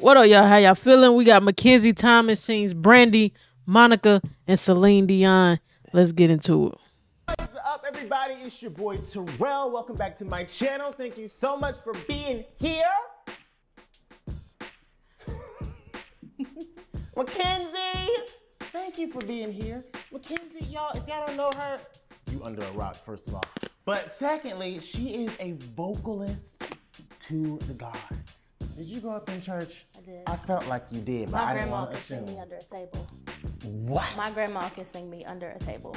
What up, y'all? How y'all feeling? We got Makenzie Thomas sings Brandy, Monica, and Celine Dion. Let's get into it. What's up, everybody? It's your boy Terrell. Welcome back to my channel. Thank you so much for being here. Makenzie, thank you for being here. Makenzie, y'all, if y'all don't know her, you under a rock, first of all. But secondly, she is a vocalist to the gods. Did you grow up in church? I did. I felt like you did, but My I didn't grandma want to can sing assume. me under a table. What? My grandma can sing me under a table.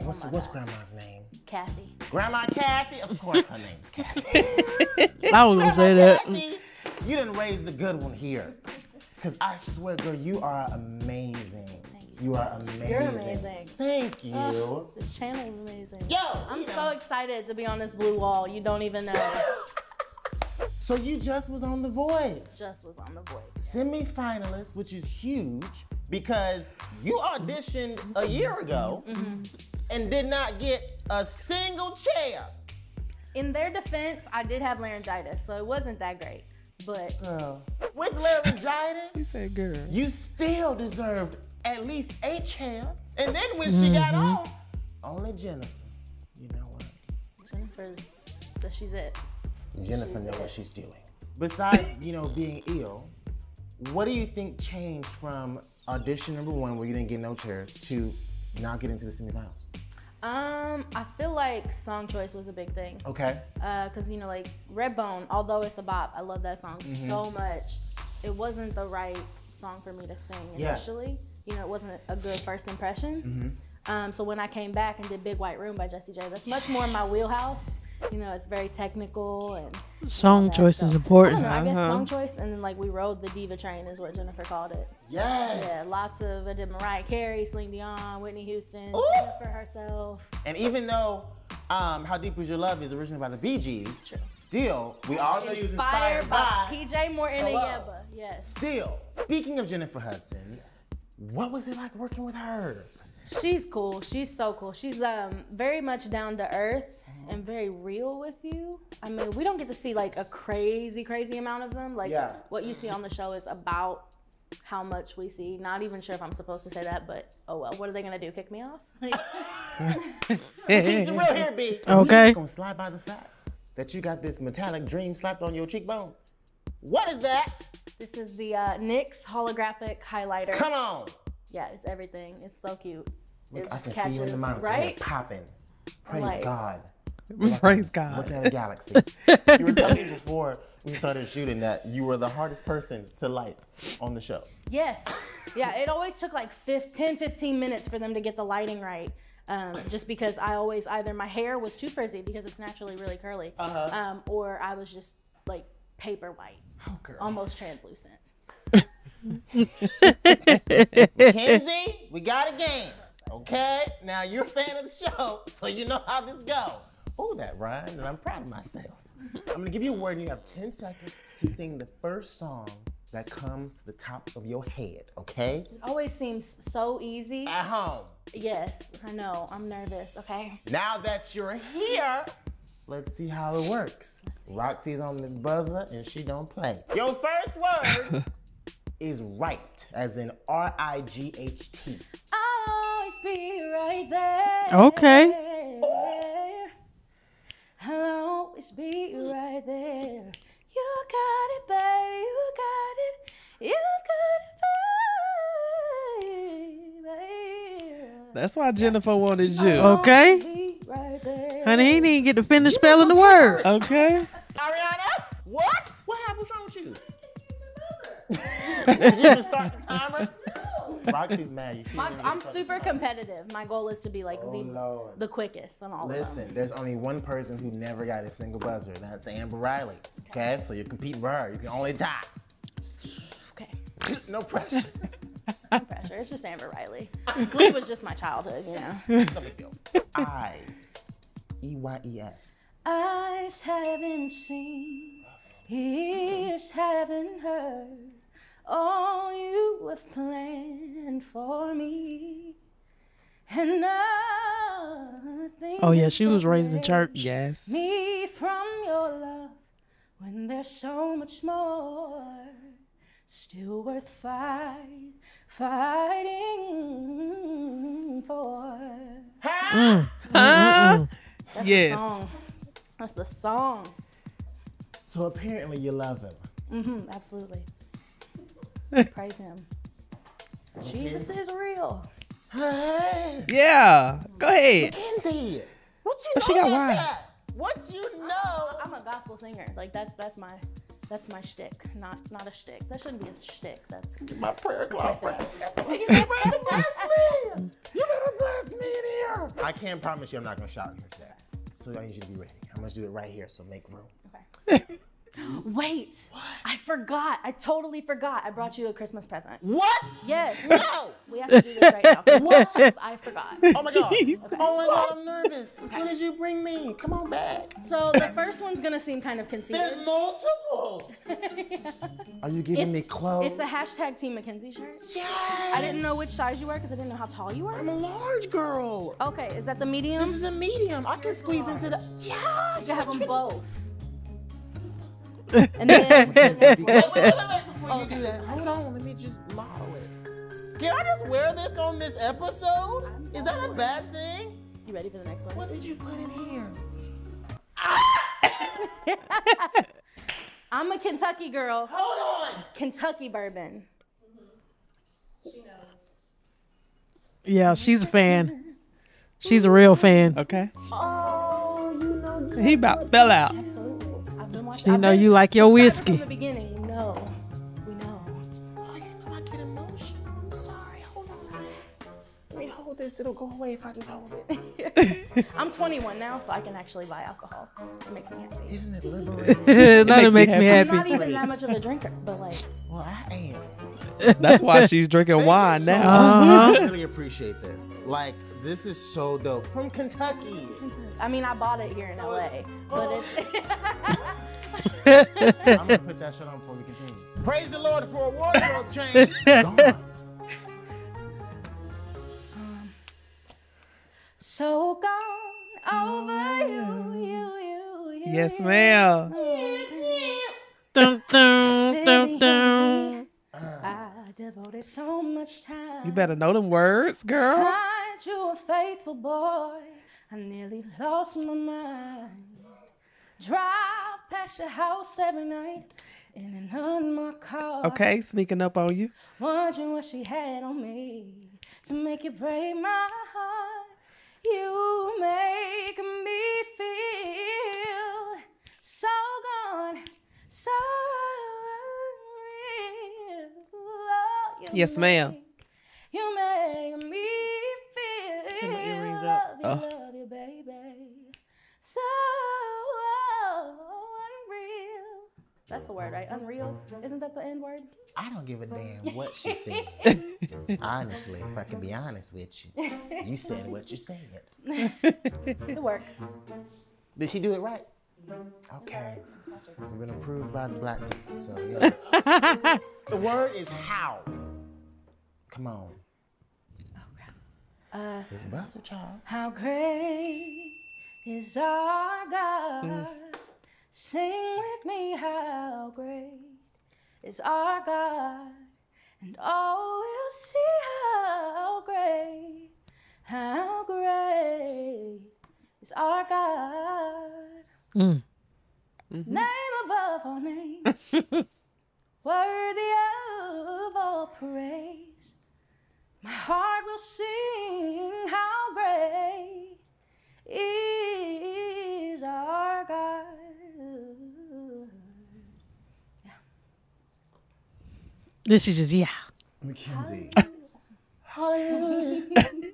What's, oh what's grandma's name? Kathy. Grandma Kathy? Of course her name's Kathy. I was gonna say that. Kathy, you didn't raise the good one here. Cause I swear, girl, you are amazing. You are amazing. You're amazing. Thank you. Ugh, this channel is amazing. Yo, I'm you know. so excited to be on this blue wall. You don't even know. So you just was on The Voice. Just was on the voice. Semi-finalist, which is huge because you auditioned a year ago Mm-hmm. and did not get a single chair. In their defense, I did have laryngitis, so it wasn't that great. But Girl, with laryngitis, you said girl. you still deserved at least a chair. And then when she got on, only Jennifer. You know what? Jennifer's, so she's it. Jennifer knows what she's doing. Besides, you know, being ill, what do you think changed from audition number one, where you didn't get no chairs, to now get into the semifinals? Um, I feel like song choice was a big thing. Okay. Uh, cause you know, like Redbone, although it's a bop, I love that song Mm-hmm. so much. It wasn't the right song for me to sing initially. Yeah. initially. You know, it wasn't a good first impression. Mm-hmm. Um, so when I came back and did Big White Room by Jessie J, that's much more in my wheelhouse. You know, it's very technical and Song that choice stuff. is I don't important. know. I guess Uh-huh. song choice, and then like we rode the diva train is what Jennifer called it. Yes. Yeah, lots of I did Mariah Carey, Celine Dion, Whitney Houston, Ooh. Jennifer herself. And even though um, How Deep Was Your Love is originally by the Bee Gees, still, we all know you was inspired, Inspired by by. PJ Morton and Hello. Yebba. Yes. Still, speaking of Jennifer Hudson, what was it like working with her? She's cool. She's so cool. She's um very much down to earth and very real with you. I mean, we don't get to see like a crazy, crazy amount of them. Like Yeah. what you see on the show is about how much we see. Not even sure if I'm supposed to say that, but oh well. What are they gonna do? Kick me off? Like, Keep it real here, B. Okay. Gonna slide by the fact that you got this metallic dream slapped on your cheekbone. What is that? this is the uh, NYX holographic highlighter. Come on. Yeah, it's everything. It's so cute. It I just can see you in the catches- mountains, right? Popping. Praise like- God. Praise God. Looking at a galaxy. you were telling me before we started shooting that you were the hardest person to light on the show. Yes. Yeah, it always took like 15, 10, 15 minutes for them to get the lighting right. Um, just because I always either my hair was too frizzy because it's naturally really curly, Uh-huh. um, or I was just like paper white, Oh, girl. almost translucent. Kenzie, we got a game. Okay? Now you're a fan of the show, so you know how this goes. Oh, that rhymed, and I'm proud of myself. I'm gonna give you a word, and you have 10 seconds to sing the first song that comes to the top of your head, okay? It always seems so easy. At home. Yes, I know. I'm nervous. Okay. Now that you're here, let's see how it works. Roxy's on this buzzer, and she don't play. Your first word is right, as in R I G H T. I'll always be right there. Okay. I'll always be mm. right there. You got it, babe. You got it. You got it, babe. That's why Jennifer wanted you. Okay. Right. Honey, he didn't get to finish spelling the word. Okay. Ariana, what? What happened? What's wrong with you? Did you even start the timer? Roxy's mad. You see My, I'm super competitive. My goal is to be like Oh, the, Lord. the quickest on all of them. Listen, there's only one person who never got a single buzzer. That's Amber Riley. Okay, so you're competing with her. You can only tie. Okay. No pressure. No pressure. It's just Amber Riley. Glee was just my childhood, you know. no big deal. Eyes. E Y E S. Eyes haven't seen, ears haven't heard all you have planned for me. And nothing Oh, yeah, she was raised in church. Yes. Me from your love when there's so much more. still worth fight, fighting for. Mm, mm, mm, That's Yes. the song. That's the song. So apparently you love him. Mm-hmm, absolutely. Praise him. Jesus is real. Yeah. Go ahead. Kenzie, what you know she got wine. that? What you know? I'm a gospel singer. Like that's that's my that's my shtick. Not not a shtick. That shouldn't be a shtick. That's Get My prayer cloth. my. You better bless me. You better bless me in here. I can't promise you I'm not gonna shout in here today. So I need you to be ready. I'm gonna do it right here. So make room. Wait, I forgot. I totally forgot. I brought you a Christmas present. What? Yes. No. We have to do this right now. What? I forgot. Oh my god. Oh my god. I'm nervous. What did you bring me? Come on back. So the first one's gonna seem kind of conceited. There's multiples. Are you giving me clothes? It's a hashtag Team Makenzie shirt. yes. I didn't know which size you were because I didn't know how tall you were. I'm a large girl. Okay, is that the medium? This is a medium. I can squeeze into the. Yes. You can have them both. And then wait, wait, wait, wait, wait, before you do that, oh, hold on, let me just model it. Can I just wear this on this episode? Is that a bad thing? you ready for the next one? What did you put in here? I'm a Kentucky girl. Hold on. Kentucky bourbon. She knows. Yeah, she's a fan. She's a real fan. Okay. Oh, you know. He about fell out. Absolutely. I've been watching. She I've know been you like your whiskey. From the beginning, we know. We know. Oh, you know I get emotional. I'm sorry. Hold on. Let me hold this. It'll go away if I just hold it. I'm 21 now, so I can actually buy alcohol. It makes me happy. Isn't it liberating? None makes it me makes me happy. I'm not even that much of a drinker, but like, well, I am. That's why she's drinking wine So now. Uh-huh. I really appreciate this. Like, this is so dope. From Kentucky. I mean, I bought it here in LA, but it's. I'm gonna put that shit on before we continue. Praise the Lord for a wardrobe change. Gone. so gone over you, you, you, you. Yes, ma'am. Dun, dun, dun, dun. I devoted so much time. You better know them words, girl. Find you a faithful boy. I nearly lost my mind. Drive past your house every night in an unmarked car. Okay, sneaking up on you. Wondering what she had on me to make you break my heart. You make me feel so gone, so unreal. Oh, you Yes, ma'am. You make me feel Turn the earrings love you, love you, baby. So That's the word, right? Unreal. Isn't that the end word? I don't give a damn what she said. Honestly, if I can be honest with you, you said what you said. It works. Did she do it right? Okay. We've been approved by the black people, so yes. the word is how. Come on. Uh, It's bustle, child. how great is our God? Sing with me, how great is our God? And all will see how great, how great is our God. Mm. mm Name above all names, worthy of all praise. My heart will sing how great is our God. This is just yeah. Makenzie.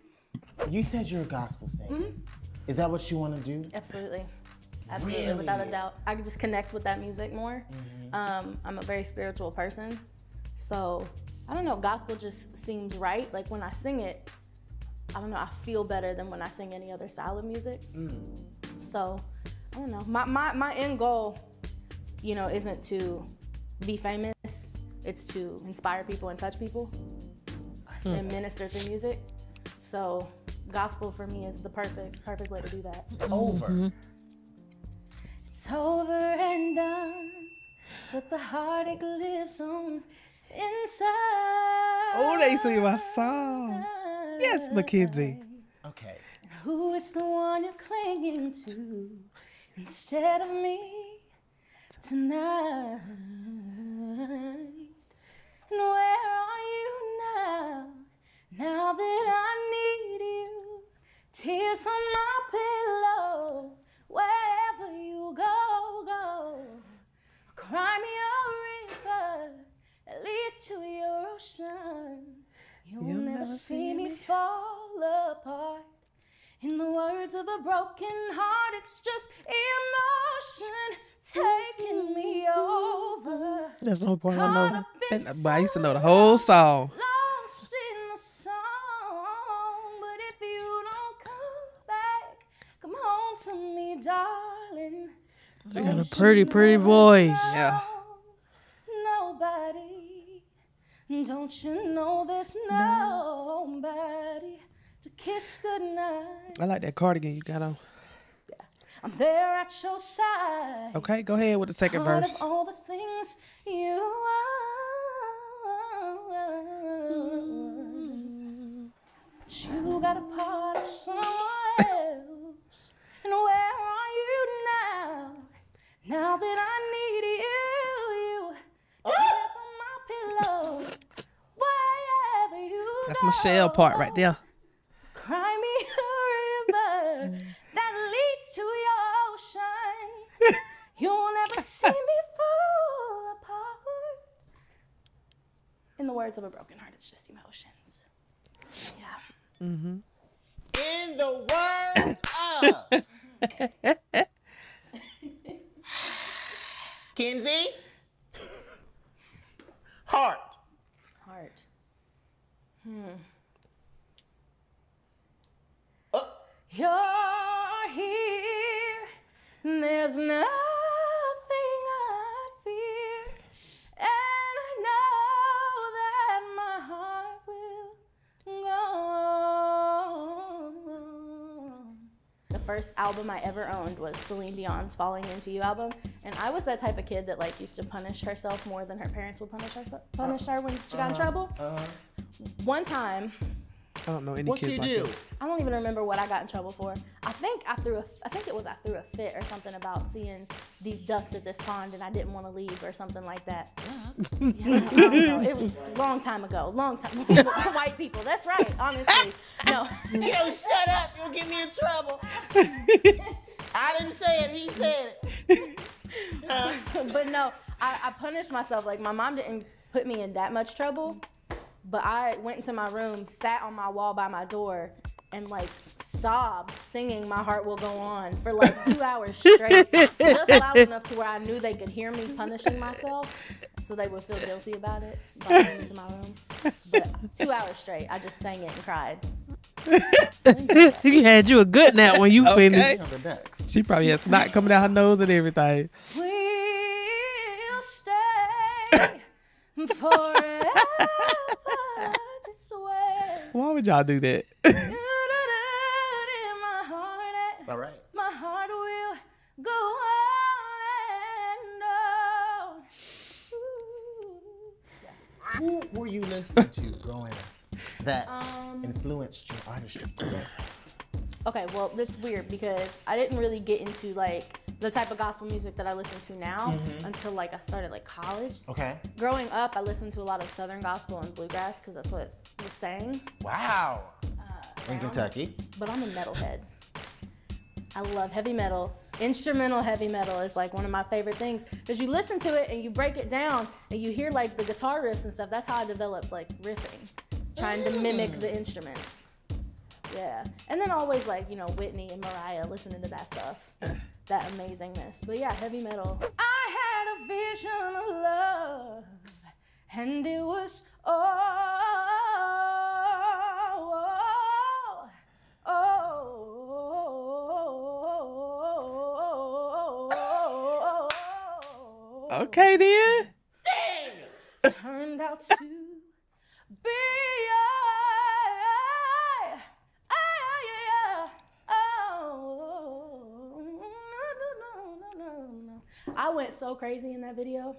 you said you're a gospel singer. Mm-hmm. Is that what you want to do? Absolutely. Absolutely, without a doubt. I can just connect with that music more. Mm-hmm. Um, I'm a very spiritual person. So, I don't know, gospel just seems right. Like when I sing it, I don't know, I feel better than when I sing any other style of music. Mm. So, I don't know. My, my, my end goal, you know, isn't to be famous, it's to inspire people and touch people hmm. and minister through music. So, gospel for me is the perfect, perfect way to do that. Over. Mm-hmm. It's over and done, but the heartache lives on. inside. Oh, they sing my song. Yes, Makenzie. Okay. Who is the one you're clinging to instead of me tonight? And where are you now? Now that I need you, tears on my pillow. Wherever you go, go. Cry me a river that leads to your ocean. You'll, You'll never, never see see me me fall apart. In the words of a broken heart, it's just emotion taking me over. There's no point I know. in And- But I used to know the whole song. Lost in the song, but if you don't come back, come home to me, darling. You got a pretty, pretty voice. Yeah. Nobody, don't you know there's nobody to kiss goodnight? I like that cardigan you got on. I'm there at your side. Okay, go ahead with the second Part verse. of all the things you are. But you got a part of someone else. And where are you now? Now that I need you, you. Ah! Tears on my pillow. Wherever you That's. Michelle part right there. Cry me a river that leads to your ocean. You'll never see me fall apart. In the words of a broken heart, it's just emotions. Yeah. In the words of Kenzie, heart. Heart. Oh, You're here. and There's nothing I fear. And I know that my heart will go on. The first album I ever owned was Celine Dion's Falling Into You album. And I was that type of kid that like used to punish herself more than her parents would punish her, punish her when she got in uh-huh. trouble. Uh-huh. One time, I don't know any what's kids she like do? that. I don't even remember what I got in trouble for. I think I threw a, I think it was I threw a fit or something about seeing these ducks at this pond and I didn't want to leave or something like that. Yeah, It was a long time ago, long time. White people, that's right. Honestly, no. Yo, shut up. You'll get me in trouble. I didn't say it. He said it. but no, I, I punished myself. Like my mom didn't put me in that much trouble, but I went into my room, sat on my wall by my door, and like sobbed, singing "My Heart Will Go On" for like two hours straight, just loud enough to where I knew they could hear me punishing myself, so they would feel guilty about it by coming into my room. But two hours straight, I just sang it and cried. he had you a good nap when you Okay. finished. Of the ducks. She probably had snot coming out her nose and everything. We'll stay forever this way. Why would y'all do that? In my heart, It's all right. Who were you listening to growing up that Um, influenced your artistry? Okay, well, that's weird because I didn't really get into like the type of gospel music that I listen to now until like I started like college. Okay. Growing up, I listened to a lot of Southern gospel and bluegrass because that's what was sang. Wow. In Kentucky. but I'm a metalhead. I love heavy metal. Instrumental heavy metal is like one of my favorite things because you listen to it and you break it down and you hear like the guitar riffs and stuff. That's how I developed like riffing, trying to mimic the mm. instruments. Yeah, and then always like you know Whitney and Mariah, listening to that stuff, that amazingness. But yeah, heavy metal. I had a vision of love, and it was oh. Okay then. turned out to be I went so crazy in that video.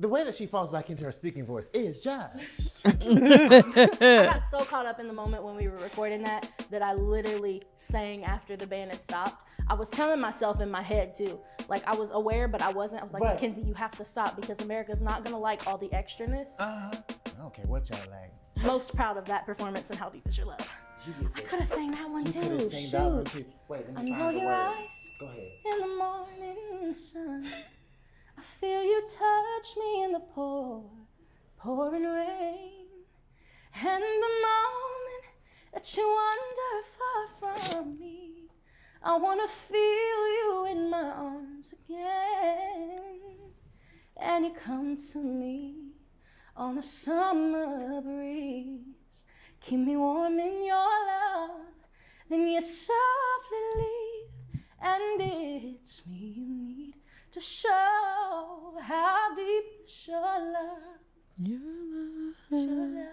The way that she falls back into her speaking voice is just. I got so caught up in the moment when we were recording that that I literally sang after the band had stopped. I was telling myself in my head too, like I was aware, but I wasn't. I was like, Right. Makenzie, you have to stop because America's not gonna like all the extraness. Uh, huh. okay, what y'all like? Most proud of that performance and how deep is your love. You can say, Could have sang that one you too. could have sang Shoot. that one too. Wait, let me I know find the your words. eyes Go ahead. in the morning sun. I feel you touch me in the pour, pouring rain. And the moment that you wander far from me, I wanna feel you in my arms again. And you come to me on a summer breeze, keep me warm in your love. Then you softly leave, and it's me you need to show how deep your love. Your love,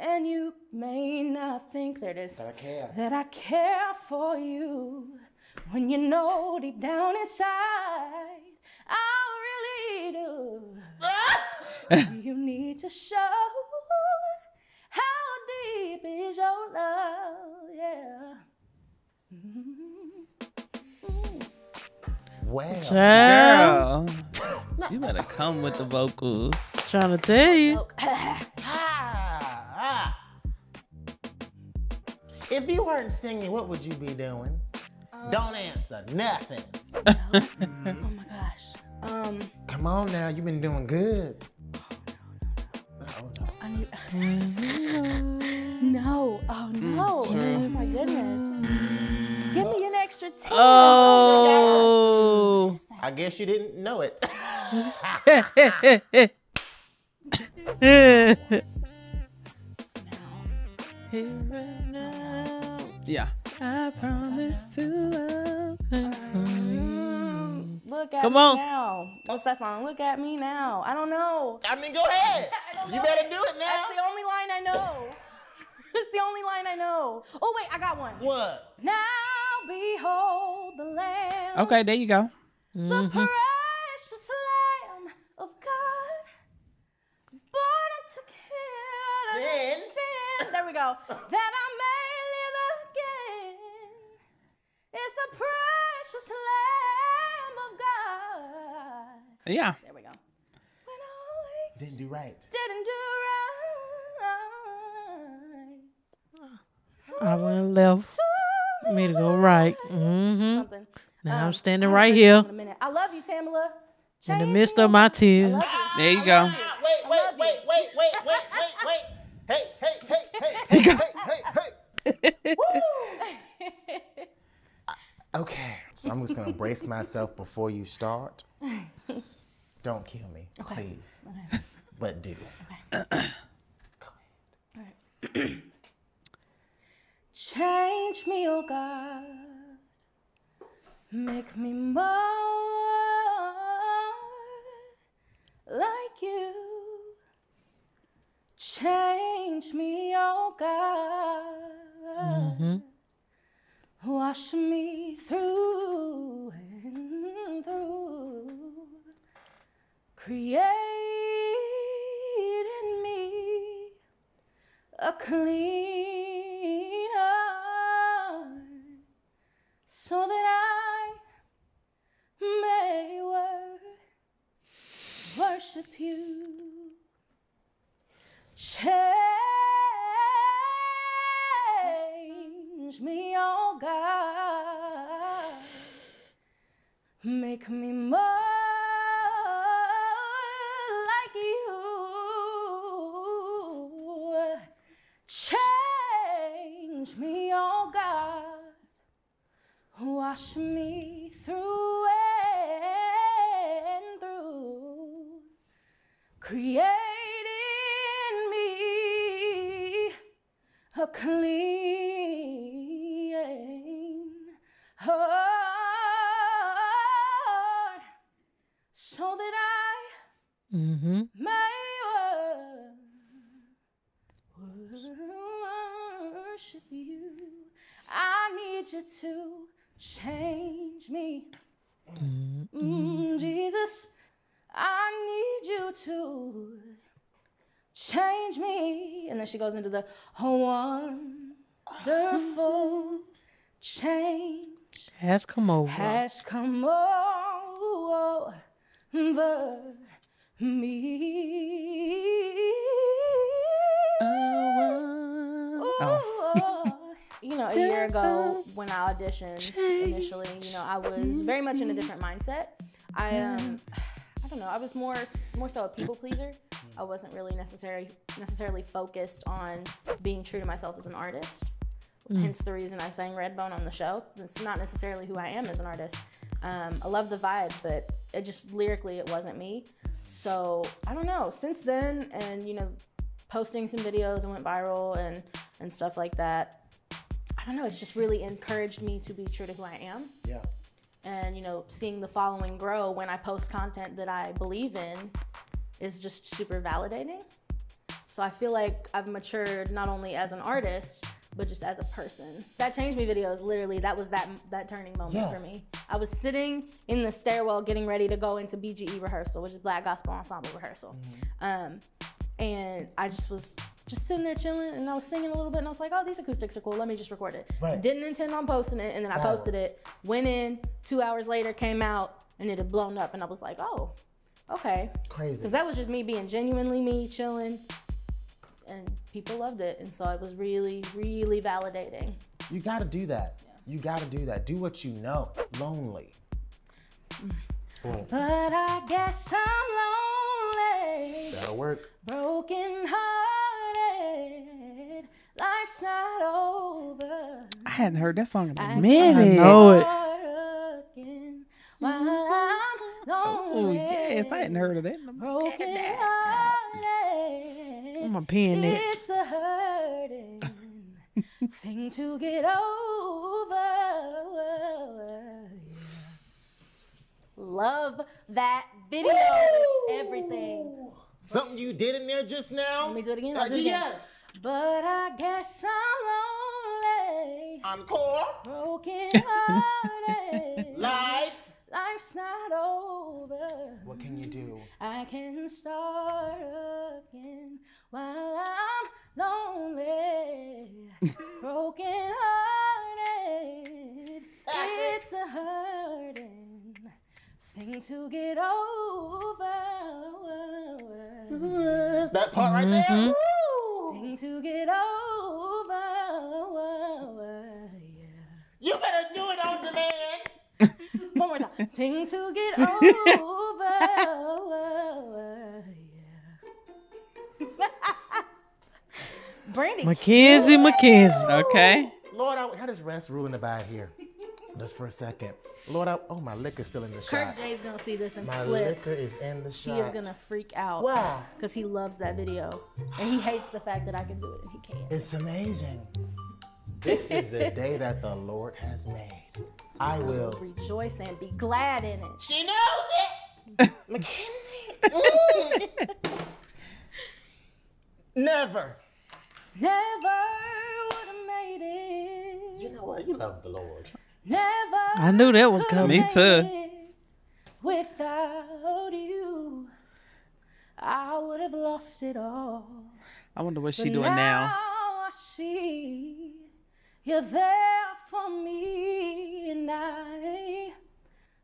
And you may not think there it is That I care. that I care for you when you know deep down inside I really do. you need to show how deep is your love, yeah. Well, Girl, you better come with the vocals. trying to tell you. If you weren't singing, what would you be doing? Don't answer nothing. oh my gosh. Um, Come on now, you've been doing good. Oh no. I need. no. Oh no. Oh my goodness. Give me an extra ten. Oh. I guess you didn't know it. Yeah. I promise to love. Look at Come me on. now. What's that song? Look at me now. I don't know. I mean, go ahead. don't You know. better do it now. That's the only line I know. It's the only line I know. Oh wait, I got one. What? Now behold the Lamb, Okay, there you go. the mm-hmm. precious Lamb of God, born to kill Sin. sin. There we go. that I the precious Lamb of God. Yeah. There we go. When I always Didn't do right. didn't do right. I went left. Me to go right. Mm-hmm. Something. Now I'm Um, standing right here in a minute. I love you, Tamela. in the midst me of my up. Tears. There you go. Wait, wait, wait, wait, wait, wait, wait, wait. Hey, hey, hey, hey, hey, hey, hey, hey. Woo! Okay, so I'm just gonna brace myself before you start. Don't kill me, please. But do. Change me, oh God. Make me more like you. Change me, oh God. Mm-hmm. Wash me through and through. Create in me a clean heart so that I may wor- worship you. Wash me through and through. Create in me a clean heart so that I Mm-hmm. may worship you. I need you to change me. Mm, Jesus, I need you to change me. And then she goes into the wonderful change Has come over. has come over me. Oh. You know, a year ago when I auditioned initially, you know, I was very much in a different mindset. I um I don't know, I was more more so a people pleaser. I wasn't really necessarily necessarily focused on being true to myself as an artist. Hence the reason I sang Redbone on the show. It's not necessarily who I am as an artist. Um, I love the vibe, but it just lyrically it wasn't me. So I don't know. Since then, and you know, posting some videos and went viral and and stuff like that. I don't know. It's just really encouraged me to be true to who I am Yeah. and you know seeing the following grow when i post content that i believe in is just super validating so i feel like i've matured not only as an artist but just as a person that changed me videos literally that was that that turning moment Yeah. for me i was sitting in the stairwell getting ready to go into bge rehearsal which is black gospel ensemble rehearsal um, and i just was just sitting there chilling and i was singing a little bit and i was like oh these acoustics are cool let me just record it Right. didn't intend on posting it and then i Wow. posted it went in two hours later came out and it had blown up and i was like oh okay Crazy. because that was just me being genuinely me chilling and people loved it and so it was really really validating You gotta do that. You gotta do that. Do what you know. Lonely. Mm. Boom. but i guess i'm lonely work. broken hearted life's not over I hadn't heard that song in I a can't minute. know it. start again Oh yes, I hadn't heard of that. Broken hearted. I'm a pen it. It's a hurting thing to get over. Love that video. It's everything. Something you did in there just now? Let me do it again. Uh, do it again. yes. But I guess I'm lonely. Encore. Broken hearted. Live. Life's not over. What can you do? I can start again while I'm lonely, broken hearted. It's a hurting thing to get over. That part right there. Mm-hmm. Woo! Thing to get over. Yeah. You better do it on demand. One more time. Thing to get over. yeah. Brandy. Makenzie, Makenzie. Okay. Lord, I, how does rest rule in the bag here? Just for a second. Lord, I, oh, my liquor's still in the shot. Kirk J's gonna see this and My flip. liquor is in the shot. He is gonna freak out. Why? Because he loves that video. And he hates the fact that I can do it and he can't. It's amazing. This is the day that the Lord has made. I will. Rejoice and be glad in it. She knows it. Makenzie. Mm. Never. Never would have made it. You know what? You love the Lord. Never. I knew that was coming. Me too. Without you, I would have lost it all. I wonder what she But doing now. I see you're there for me, and I,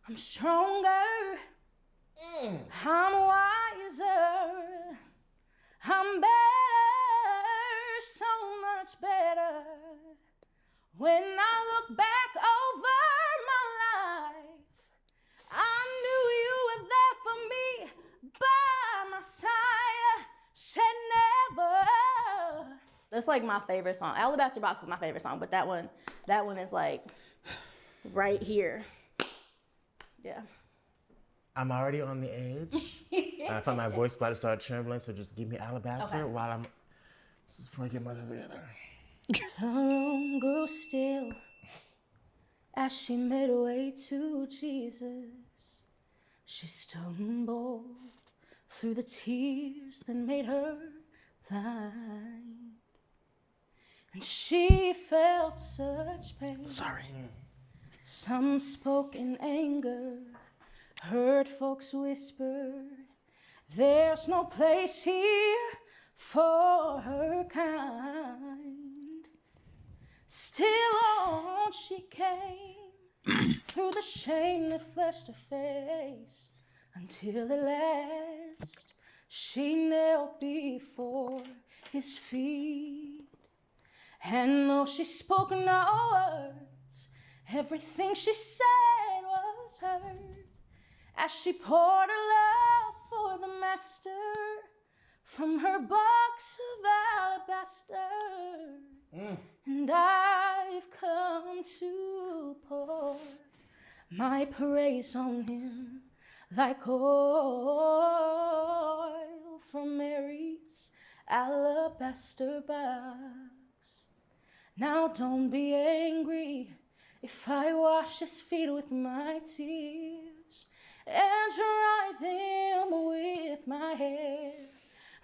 I'm stronger. Mm. I'm wiser. I'm better, so much better. When I look back over my life, I knew you were there for me by my side. Said never. That's like my favorite song. Alabaster Box is my favorite song, but that one, that one is like right here. Yeah. I'm already on the edge. I find my voice about to start trembling, so just give me alabaster okay. while I'm just before I get myself together. The room grew still as she made her way to Jesus. She stumbled through the tears that made her blind. And she felt such pain. Sorry. Some spoke in anger, heard folks whisper, There's no place here for her kind. Still on she came through the shame that flushed her face until at last she knelt before his feet. And though she spoke no words, everything she said was heard as she poured her love for the master from her box of alabaster. And I've come to pour my praise on him like oil from Mary's alabaster box. Now don't be angry if I wash his feet with my tears and dry them with my hair.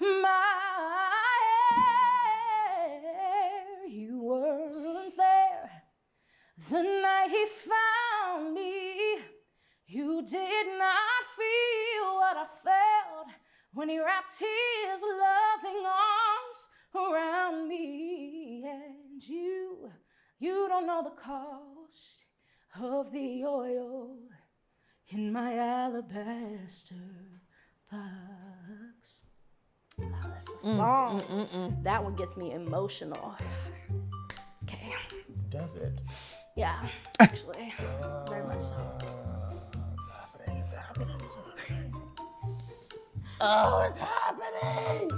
My the night he found me. You did not feel what I felt when he wrapped his loving arms around me. And you, you don't know the cost of the oil in my alabaster box. Oh, that's the mm, song. Mm, mm, that one gets me emotional. Okay. Does it? Yeah, actually, very much so. It's happening. It's happening. It's happening. Oh, it's happening.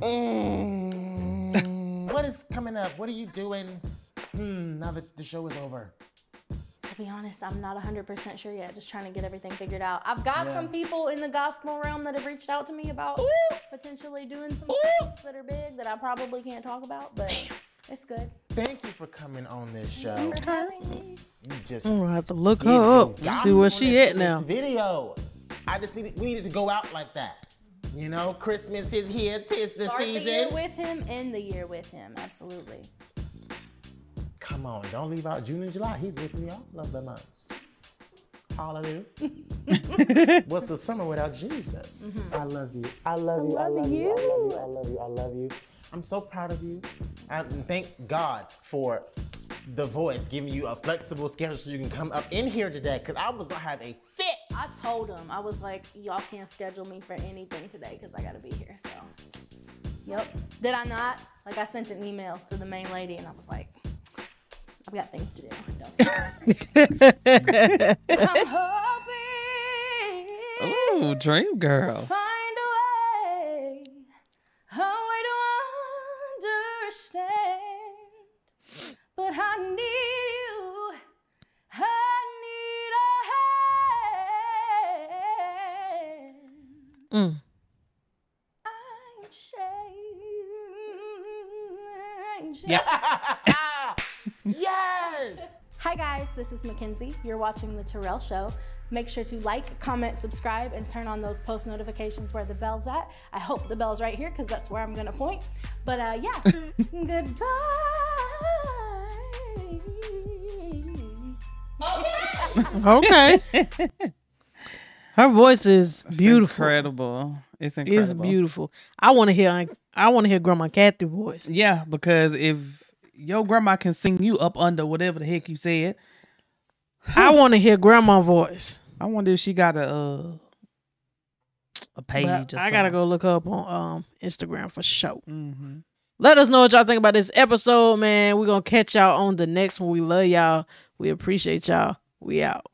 Mm, what is coming up? What are you doing? Hmm, now that the show is over. To be honest, I'm not 100% sure yet. Just trying to get everything figured out. I've got Yeah. some people in the gospel realm that have reached out to me about potentially doing some things that are big that I probably can't talk about, but it's good. Thank you for coming on this show. Thanks for having me. You just I'm gonna have to look did her your up see where she gospelness at now. This video. I just needed we needed to go out like that. You know, Christmas is here, tis the Start the year season. with him, end the year with him. Absolutely. Come on, don't leave out June and July. He's with me all of the months. Hallelujah. What's the summer without Jesus? Mm-hmm. I love you. I love you. I love you. I love you. I love you. I love you. I'm so proud of you. And thank God for the voice giving you a flexible schedule so you can come up in here today because I was going to have a fit. I told him, I was like, y'all can't schedule me for anything today because I gotta be here. So, yep. Did I not? Like, I sent an email to the main lady and I was like, I've got things to do. Don't stop. I'm hoping Ooh, dream girl. find a way, a way to understand. But I need you. I need a hand. Mm. I'm changed. yes. Hi guys, this is Makenzie. You're watching the Terrell Show. Make sure to like, comment, subscribe, and turn on those post notifications where the bell's at. I hope the bell's right here because that's where I'm gonna point. But uh, yeah, goodbye. Okay. Her voice is It's beautiful. incredible. It's incredible. It's beautiful. I want to hear. I want to hear Grandma Kathy voice. Yeah, because if your grandma can sing you up under whatever the heck you said, I want to hear Grandma voice. I wonder if she got a uh, a page. I gotta go look up on um Instagram for sure. Mm-hmm. Let us know what y'all think about this episode, man. We're gonna catch y'all on the next one. We love y'all. We appreciate y'all. We out.